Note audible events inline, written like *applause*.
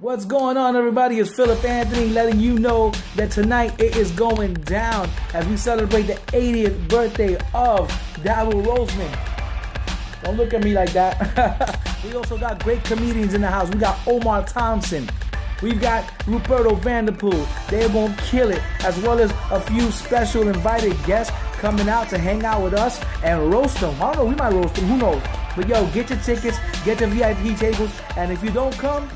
What's going on, everybody? It's Phillip Anthony letting you know that tonight it is going down as we celebrate the 80th birthday of Dabble Roseman. Don't look at me like that. *laughs* we also got great comedians in the house. We got Omar Thompson. We've got Ruperto Vanderpool. They're going to kill it, as well as a few special invited guests coming out to hang out with us and roast them. I don't know, we might roast them, who knows? But yo, get your tickets, get your VIP tables, and if you don't come,